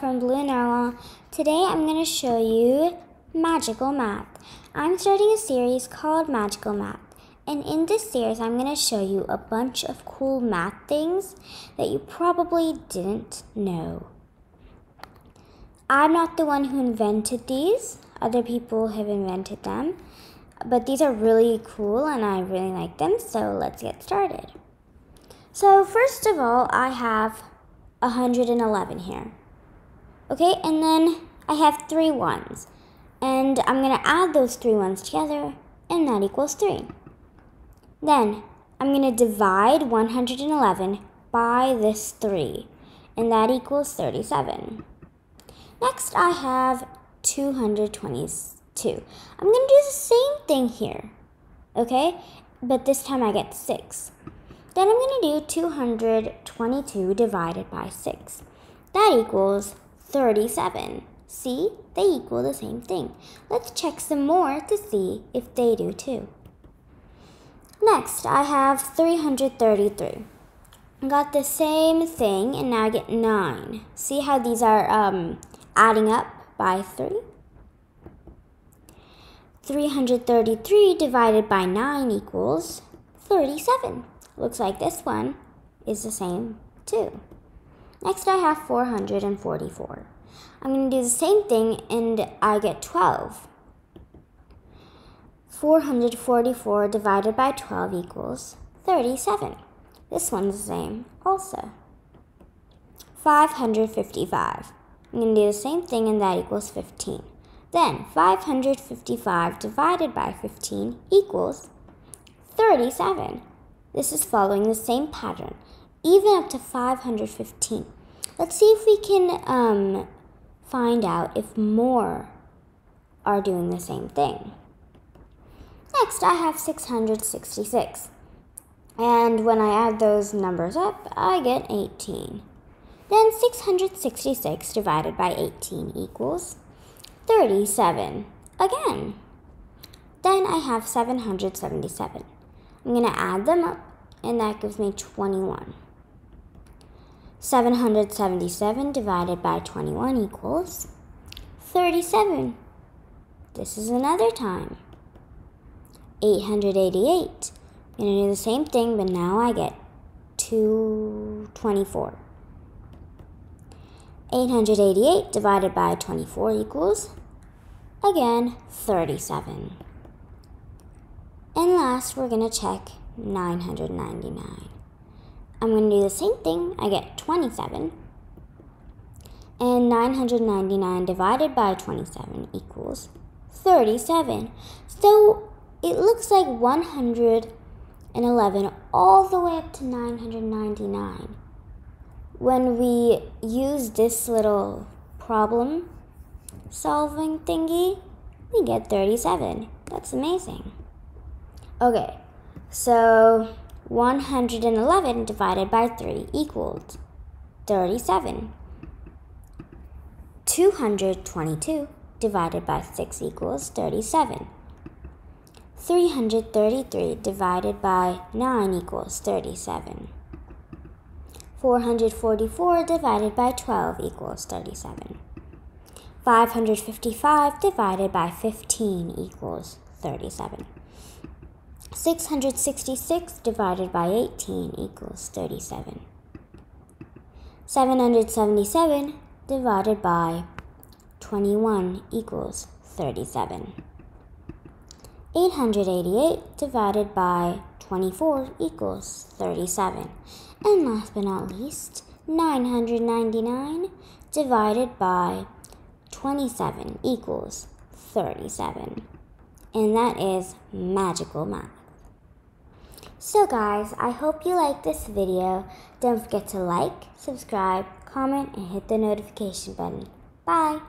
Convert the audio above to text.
from Blue Narwhal. Today I'm going to show you Magical Math. I'm starting a series called Magical Math. And in this series, I'm going to show you a bunch of cool math things that you probably didn't know. I'm not the one who invented these. Other people have invented them. But these are really cool and I really like them. So let's get started. So first of all, I have 111 here. Okay, and then I have three ones. And I'm going to add those three ones together, and that equals 3. Then I'm going to divide 111 by this 3, and that equals 37. Next, I have 222. I'm going to do the same thing here, okay? But this time I get 6. Then I'm going to do 222 divided by 6. That equals 37. See, they equal the same thing. Let's check some more to see if they do too. Next, I have 333. I got the same thing and now I get 9. See how these are um, adding up by 3? 333 divided by 9 equals 37. Looks like this one is the same too. Next I have 444. I'm going to do the same thing and I get 12. 444 divided by 12 equals 37. This one's the same also. 555. I'm going to do the same thing and that equals 15. Then 555 divided by 15 equals 37. This is following the same pattern even up to 515. Let's see if we can um, find out if more are doing the same thing. Next, I have 666. And when I add those numbers up, I get 18. Then 666 divided by 18 equals 37. Again. Then I have 777. I'm going to add them up, and that gives me 21. 777 divided by 21 equals 37. This is another time. 888. I'm going to do the same thing, but now I get 224. 888 divided by 24 equals, again, 37. And last, we're going to check 999. I'm going to do the same thing. I get 27. And 999 divided by 27 equals 37. So it looks like 111 all the way up to 999. When we use this little problem solving thingy, we get 37. That's amazing. Okay, so 111 divided by 3 equals 37. 222 divided by 6 equals 37. 333 divided by 9 equals 37. 444 divided by 12 equals 37. 555 divided by 15 equals 37. 666 divided by 18 equals 37. 777 divided by 21 equals 37. 888 divided by 24 equals 37. And last but not least, 999 divided by 27 equals 37. And that is magical math. So guys, I hope you like this video. Don't forget to like, subscribe, comment, and hit the notification button. Bye!